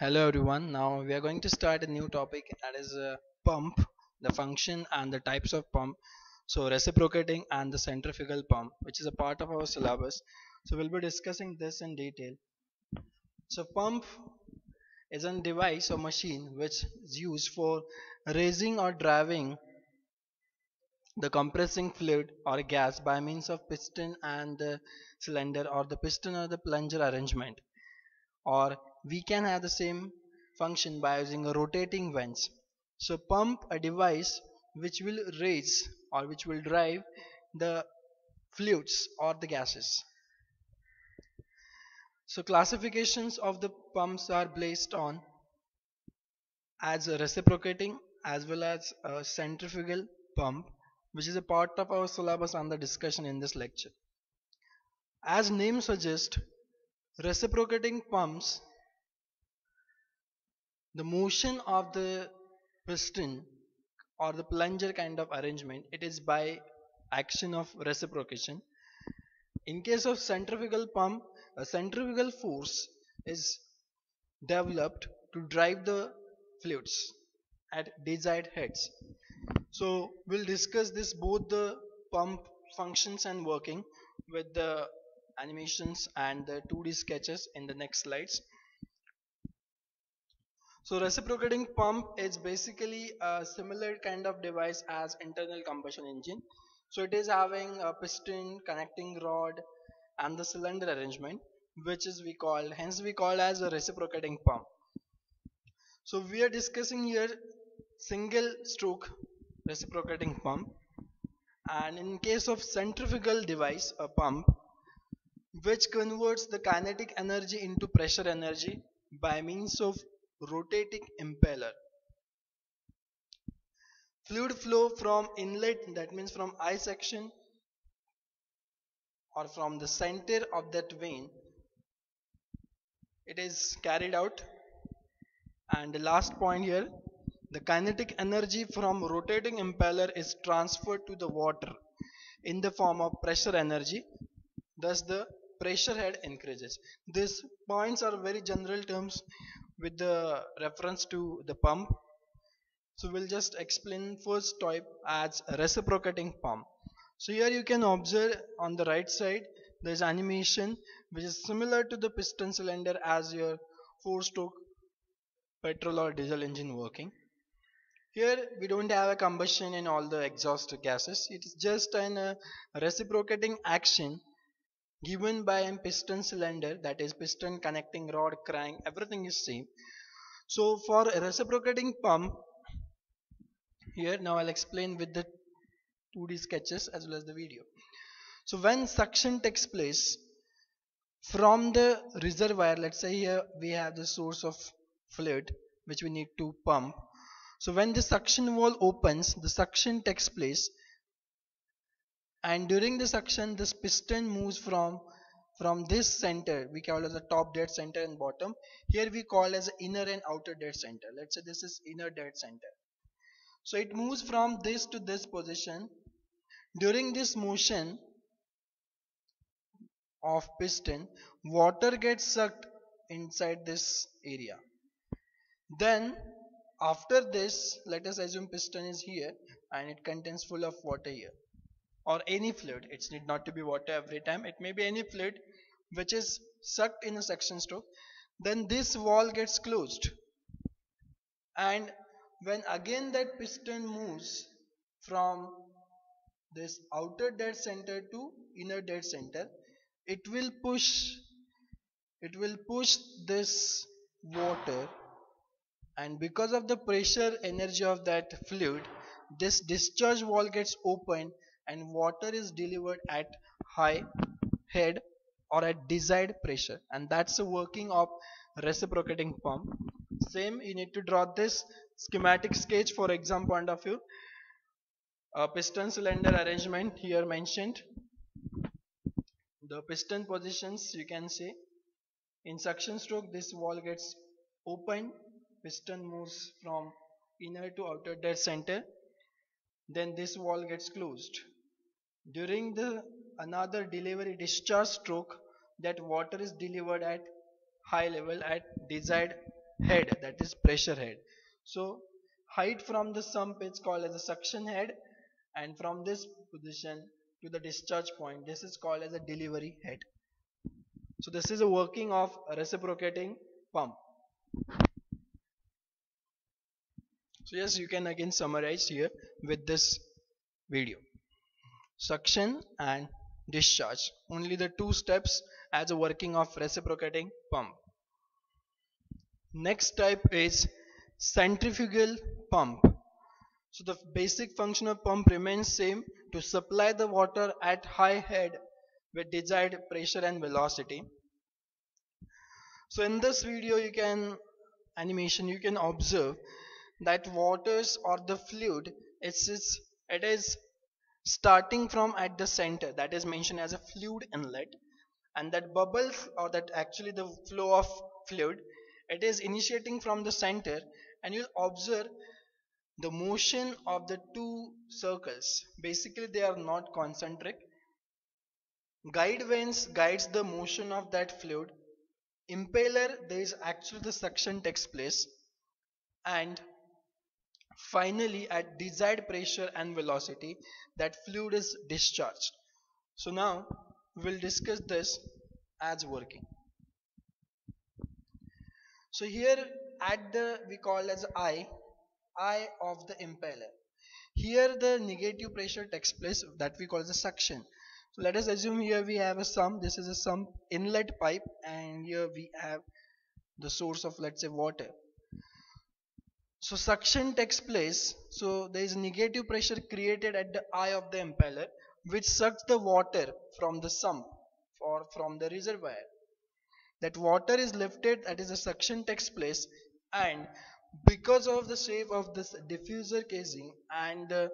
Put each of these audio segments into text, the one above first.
Hello everyone. Now we are going to start a new topic that is uh, pump, the function and the types of pump. So reciprocating and the centrifugal pump, which is a part of our syllabus. So we'll be discussing this in detail. So pump is a device or machine which is used for raising or driving the compressing fluid or gas by means of piston and the cylinder or the piston or the plunger arrangement or we can have the same function by using a rotating vents so pump a device which will raise or which will drive the fluids or the gases so classifications of the pumps are based on as a reciprocating as well as a centrifugal pump which is a part of our syllabus the discussion in this lecture. As name suggests, reciprocating pumps the motion of the piston or the plunger kind of arrangement it is by action of reciprocation. In case of centrifugal pump a centrifugal force is developed to drive the fluids at desired heads. So we'll discuss this both the pump functions and working with the animations and the 2d sketches in the next slides so reciprocating pump is basically a similar kind of device as internal combustion engine. So it is having a piston connecting rod and the cylinder arrangement which is we call hence we call as a reciprocating pump. So we are discussing here single stroke reciprocating pump. And in case of centrifugal device a pump which converts the kinetic energy into pressure energy by means of rotating impeller fluid flow from inlet that means from eye section or from the center of that vane it is carried out and the last point here the kinetic energy from rotating impeller is transferred to the water in the form of pressure energy. Thus the pressure head increases. These points are very general terms with the reference to the pump. So we'll just explain first type as reciprocating pump. So here you can observe on the right side there is animation which is similar to the piston cylinder as your four stroke petrol or diesel engine working. Here we don't have a combustion in all the exhaust gases. It is just an uh, reciprocating action given by a piston cylinder that is piston connecting rod crank everything is same. So for a reciprocating pump here now I'll explain with the 2D sketches as well as the video. So when suction takes place from the reservoir let's say here we have the source of fluid which we need to pump so when the suction valve opens, the suction takes place and during the suction this piston moves from from this center we call as the top dead center and bottom. Here we call as inner and outer dead center. Let's say this is inner dead center. So it moves from this to this position. During this motion of piston water gets sucked inside this area. Then after this let us assume piston is here and it contains full of water here or any fluid. It need not to be water every time. It may be any fluid which is sucked in a suction stroke then this valve gets closed. And when again that piston moves from this outer dead center to inner dead center it will push it will push this water. And because of the pressure energy of that fluid this discharge valve gets opened and water is delivered at high head or at desired pressure and that's the working of reciprocating pump. Same you need to draw this schematic sketch for exam point of view. Piston cylinder arrangement here mentioned. The piston positions you can see. In suction stroke this valve gets open piston moves from inner to outer dead center. Then this valve gets closed during the another delivery discharge stroke that water is delivered at high level at desired head that is pressure head. So height from the sump is called as a suction head and from this position to the discharge point this is called as a delivery head. So this is a working of a reciprocating pump. So yes you can again summarize here with this video suction and discharge. Only the two steps as a working of reciprocating pump. Next type is centrifugal pump. So the basic function of pump remains same to supply the water at high head with desired pressure and velocity. So in this video you can animation you can observe that waters or the fluid it's, it's it is starting from at the center that is mentioned as a fluid inlet and that bubbles or that actually the flow of fluid it is initiating from the center and you'll observe the motion of the two circles. Basically they are not concentric. Guide vanes guides the motion of that fluid. Impeller there is actually the suction takes place and finally at desired pressure and velocity that fluid is discharged. So now we'll discuss this as working. So here at the we call as eye, eye of the impeller. Here the negative pressure takes place that we call the suction. So let us assume here we have a sump this is a sump inlet pipe and here we have the source of let's say water so suction takes place. So there is negative pressure created at the eye of the impeller which sucks the water from the sump or from the reservoir. That water is lifted that is the suction takes place and because of the shape of this diffuser casing and the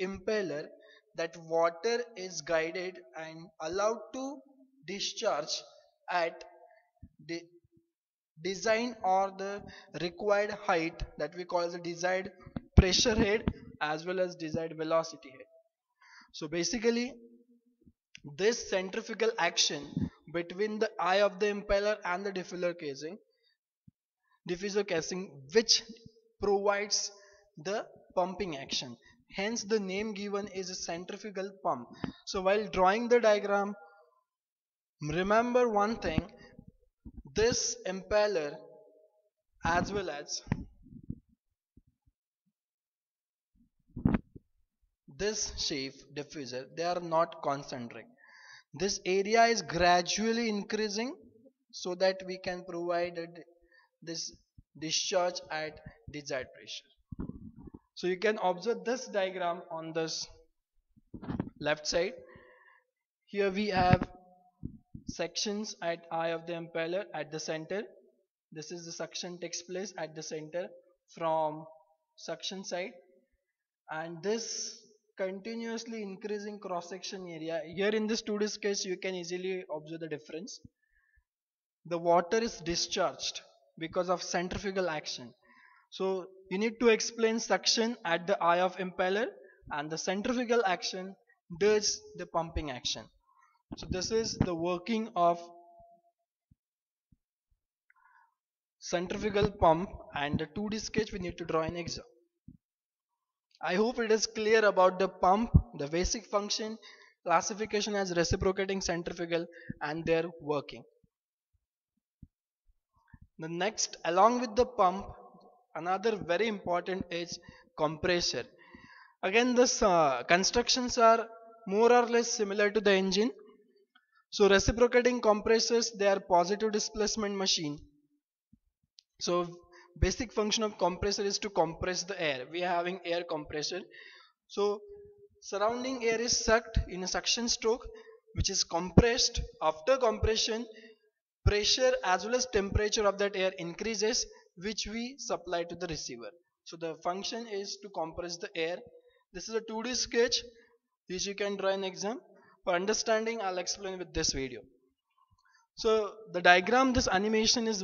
impeller that water is guided and allowed to discharge at the design or the required height that we call the desired pressure head as well as desired velocity head. So basically this centrifugal action between the eye of the impeller and the diffuser casing diffuser casing which provides the pumping action. Hence the name given is a centrifugal pump. So while drawing the diagram remember one thing this impeller as well as this shape diffuser they are not concentric. This area is gradually increasing so that we can provide this discharge at desired pressure so you can observe this diagram on this left side. Here we have sections at eye of the impeller at the center. This is the suction takes place at the center from suction side. And this continuously increasing cross section area. Here in this 2D case you can easily observe the difference. The water is discharged because of centrifugal action. So you need to explain suction at the eye of impeller and the centrifugal action does the pumping action so this is the working of centrifugal pump and the 2D sketch we need to draw in exam. I hope it is clear about the pump, the basic function, classification as reciprocating centrifugal and their working. The next along with the pump another very important is compressor. Again this uh, constructions are more or less similar to the engine so reciprocating compressors, they are positive displacement machine. So basic function of compressor is to compress the air. We are having air compressor. So surrounding air is sucked in a suction stroke which is compressed. After compression, pressure as well as temperature of that air increases which we supply to the receiver. So the function is to compress the air. This is a 2D sketch which you can draw in exam. For understanding, I'll explain with this video. So the diagram, this animation is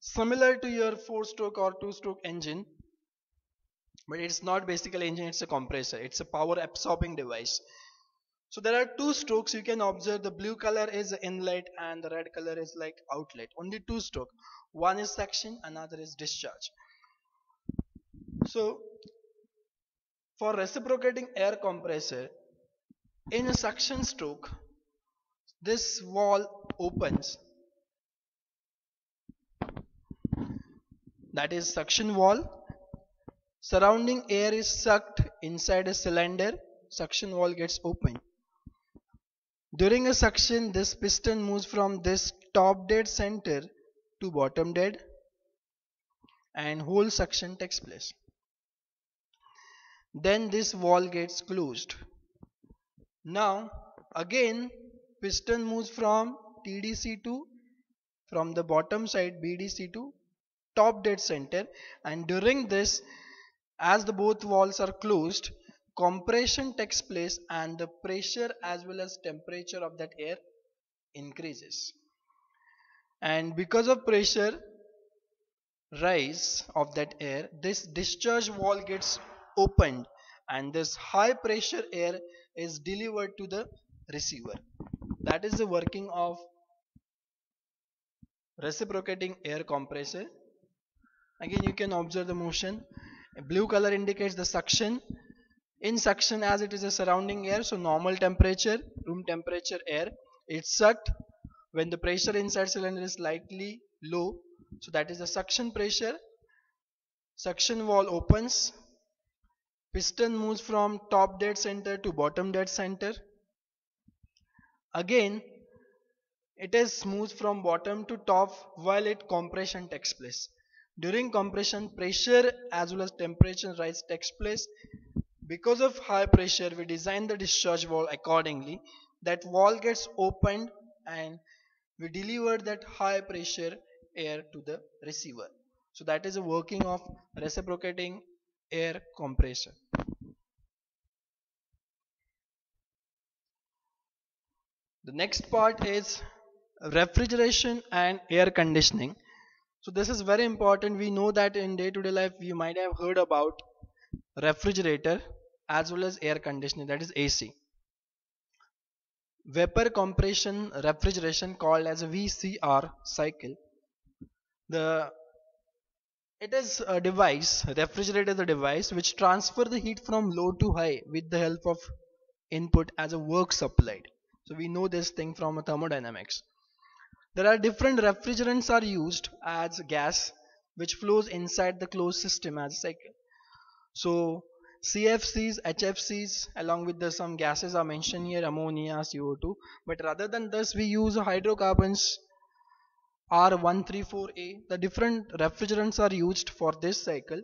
similar to your 4-stroke or 2-stroke engine. But it's not basically engine, it's a compressor. It's a power absorbing device. so there are two strokes you can observe the blue color is inlet and the red color is like outlet only two stroke one is suction another is discharge so for reciprocating air compressor in a suction stroke this valve opens. That is suction valve. Surrounding air is sucked inside a cylinder. Suction valve gets open. During a suction this piston moves from this top dead center to bottom dead and whole suction takes place. Then this valve gets closed now again piston moves from TDC to from the bottom side BDC to top dead center. And during this as the both valves are closed compression takes place and the pressure as well as temperature of that air increases. And because of pressure rise of that air this discharge valve gets opened and this high pressure air is delivered to the receiver. That is the working of reciprocating air compressor. Again you can observe the motion. Blue color indicates the suction. In suction as it is a surrounding air so normal temperature room temperature air it's sucked. When the pressure inside cylinder is slightly low so that is the suction pressure. Suction valve opens piston moves from top dead center to bottom dead center. Again it is smooth from bottom to top while it compression takes place. During compression pressure as well as temperature rise takes place. Because of high pressure we design the discharge valve accordingly. That valve gets opened and we deliver that high pressure air to the receiver. So that is a working of reciprocating air compressor. The next part is refrigeration and air conditioning. So this is very important. We know that in day-to-day -day life you might have heard about refrigerator as well as air conditioning that is AC vapor compression refrigeration called as a VCR cycle. The it is a device refrigerator is a device which transfer the heat from low to high with the help of input as a work supplied. So we know this thing from thermodynamics. There are different refrigerants are used as gas which flows inside the closed system as a cycle. So CFCs, HFCs along with the some gases are mentioned here ammonia, CO2 but rather than this we use hydrocarbons R134A the different refrigerants are used for this cycle.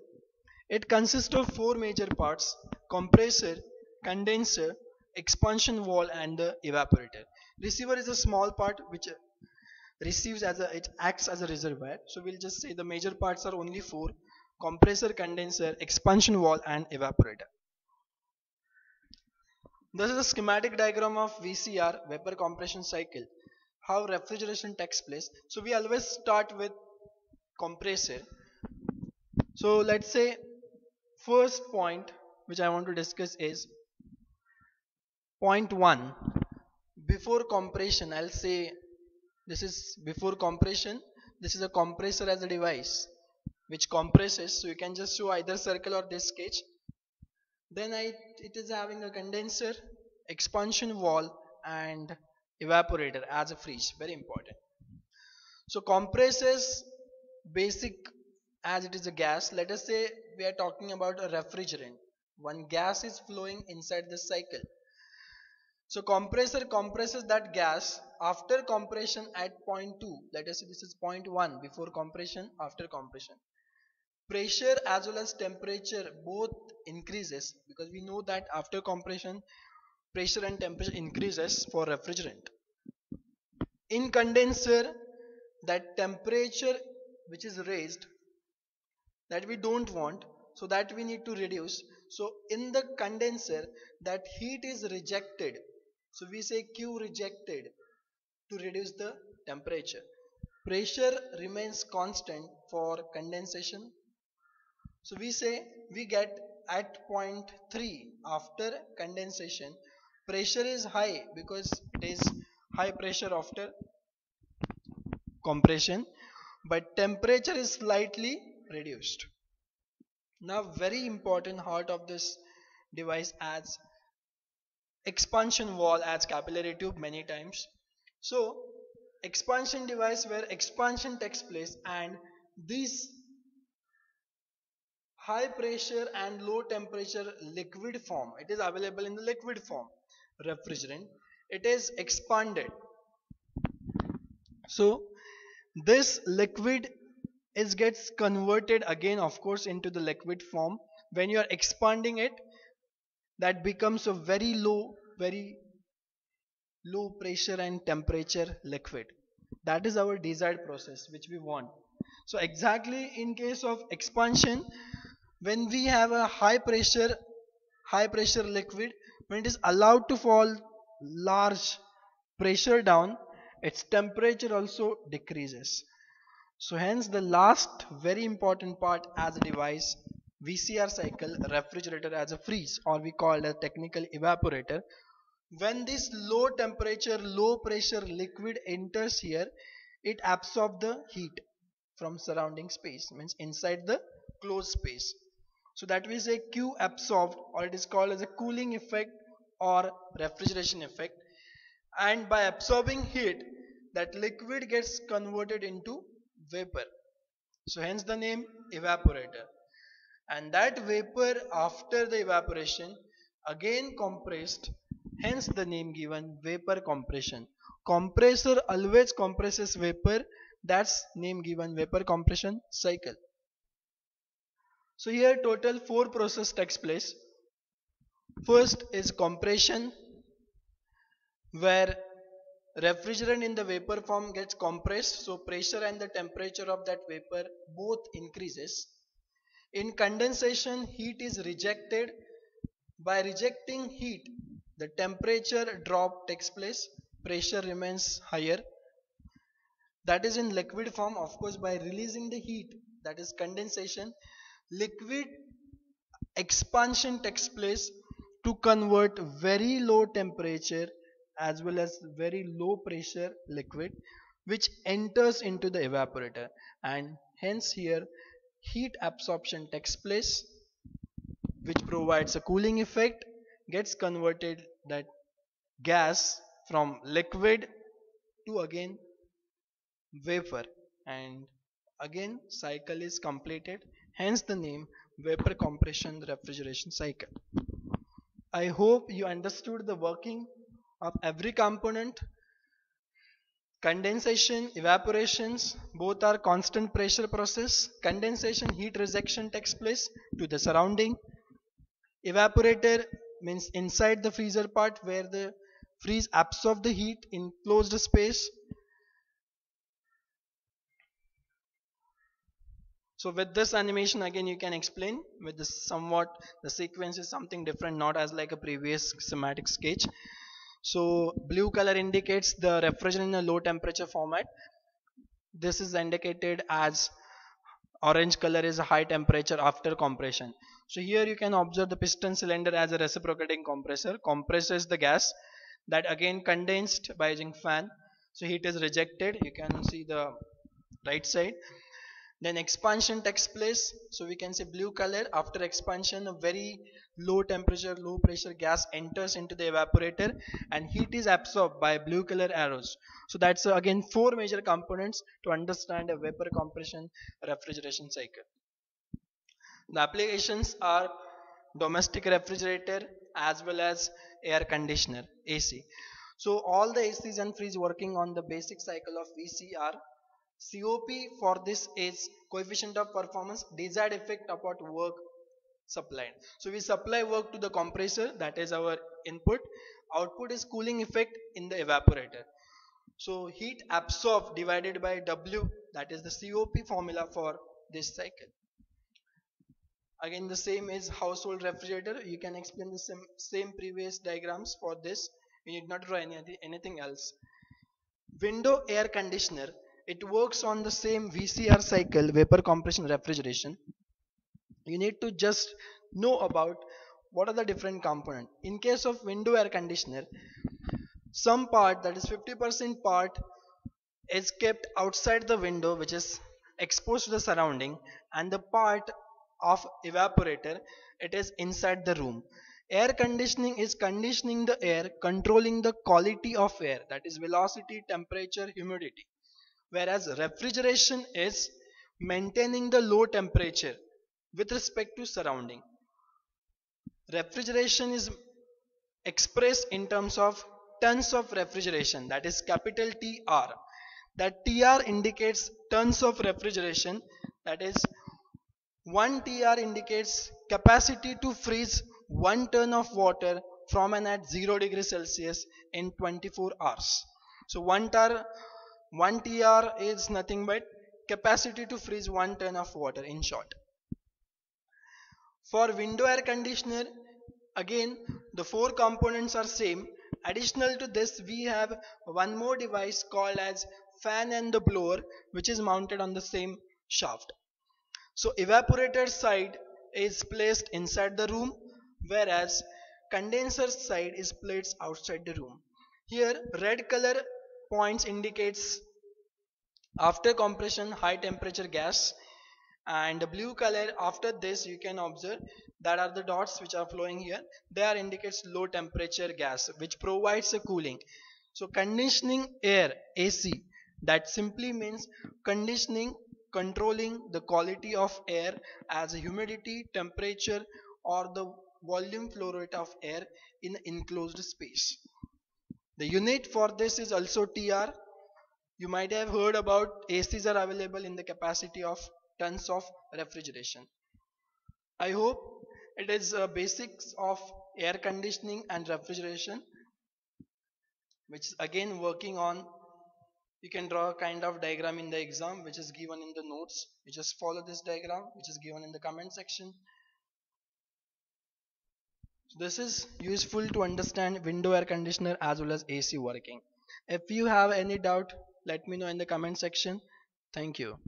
It consists of four major parts compressor, condenser, expansion valve and the evaporator. Receiver is a small part which receives as a it acts as a reservoir. So we'll just say the major parts are only four compressor condenser expansion valve and evaporator. This is a schematic diagram of VCR vapor compression cycle how refrigeration takes place. So we always start with compressor. So let's say first point which I want to discuss is point 1 before compression I'll say this is before compression. This is a compressor as a device which compresses. So you can just show either circle or this sketch. Then I, it is having a condenser expansion valve and evaporator as a fridge very important. So compresses basic as it is a gas let us say we are talking about a refrigerant. One gas is flowing inside the cycle. So compressor compresses that gas after compression at point 2 let us say this is point 1 before compression after compression. Pressure as well as temperature both increases because we know that after compression pressure and temperature increases for refrigerant. In condenser that temperature which is raised that we don't want so that we need to reduce. So in the condenser that heat is rejected. So we say q rejected to reduce the temperature. Pressure remains constant for condensation. So we say we get at point 3 after condensation pressure is high because it is high pressure after compression but temperature is slightly reduced. Now very important heart of this device adds expansion valve adds capillary tube many times. So expansion device where expansion takes place and this high pressure and low temperature liquid form it is available in the liquid form refrigerant it is expanded. So this liquid is gets converted again of course into the liquid form. When you are expanding it that becomes a very low very low pressure and temperature liquid. That is our desired process which we want. So exactly in case of expansion when we have a high pressure high pressure liquid when it is allowed to fall large pressure down its temperature also decreases. So hence the last very important part as a device VCR cycle refrigerator as a freeze or we call it a technical evaporator. When this low temperature low pressure liquid enters here it absorbs the heat from surrounding space means inside the closed space so that we say Q absorbed or it is called as a cooling effect or refrigeration effect. And by absorbing heat that liquid gets converted into vapor. So hence the name evaporator. And that vapor after the evaporation again compressed hence the name given vapor compression. Compressor always compresses vapor. That's name given vapor compression cycle so here total four process takes place. First is compression where refrigerant in the vapor form gets compressed. So pressure and the temperature of that vapor both increases. In condensation heat is rejected. By rejecting heat the temperature drop takes place. Pressure remains higher. That is in liquid form. Of course by releasing the heat that is condensation liquid expansion takes place to convert very low temperature as well as very low pressure liquid which enters into the evaporator. And hence here heat absorption takes place which provides a cooling effect gets converted that gas from liquid to again vapor and again cycle is completed hence the name vapor compression refrigeration cycle. I hope you understood the working of every component. Condensation evaporations both are constant pressure process. Condensation heat rejection takes place to the surrounding. Evaporator means inside the freezer part where the freeze absorb the heat in closed space so with this animation again you can explain with this somewhat the sequence is something different not as like a previous schematic sketch. So blue color indicates the refrigerant in a low temperature format. This is indicated as orange color is a high temperature after compression. So here you can observe the piston cylinder as a reciprocating compressor. Compresses the gas that again condensed by using fan. So heat is rejected. You can see the right side then expansion takes place. So we can say blue color. After expansion a very low temperature low pressure gas enters into the evaporator and heat is absorbed by blue color arrows. So that's uh, again four major components to understand a vapor compression refrigeration cycle. The applications are domestic refrigerator as well as air conditioner AC so all the ACs and freeze working on the basic cycle of VCR COP for this is coefficient of performance desired effect about work supplied. So we supply work to the compressor that is our input. Output is cooling effect in the evaporator. So heat absorbed divided by W that is the COP formula for this cycle. Again the same is household refrigerator. You can explain the same, same previous diagrams for this. You need not draw any, anything else. Window air conditioner it works on the same VCR cycle vapor compression refrigeration. You need to just know about what are the different component. In case of window air conditioner some part that is 50% part is kept outside the window which is exposed to the surrounding and the part of evaporator it is inside the room. Air conditioning is conditioning the air controlling the quality of air that is velocity temperature humidity whereas refrigeration is maintaining the low temperature with respect to surrounding refrigeration is expressed in terms of tons of refrigeration that is capital TR that TR indicates tons of refrigeration that is 1 TR indicates capacity to freeze 1 ton of water from and at 0 degree Celsius in 24 hours. So 1 TR, 1 TR is nothing but capacity to freeze 1 ton of water in short. For window air conditioner again the four components are same additional to this we have one more device called as fan and the blower which is mounted on the same shaft. So evaporator side is placed inside the room whereas condenser side is placed outside the room. Here red color points indicates after compression high temperature gas and the blue color after this you can observe that are the dots which are flowing here. They are indicates low temperature gas which provides a cooling. So conditioning air AC that simply means conditioning controlling the quality of air as humidity temperature or the volume flow rate of air in enclosed space the unit for this is also TR you might have heard about ACs are available in the capacity of tons of refrigeration. I hope it is uh, basics of air conditioning and refrigeration which is again working on you can draw a kind of diagram in the exam which is given in the notes. You just follow this diagram which is given in the comment section so this is useful to understand window air conditioner as well as AC working. If you have any doubt let me know in the comment section. Thank you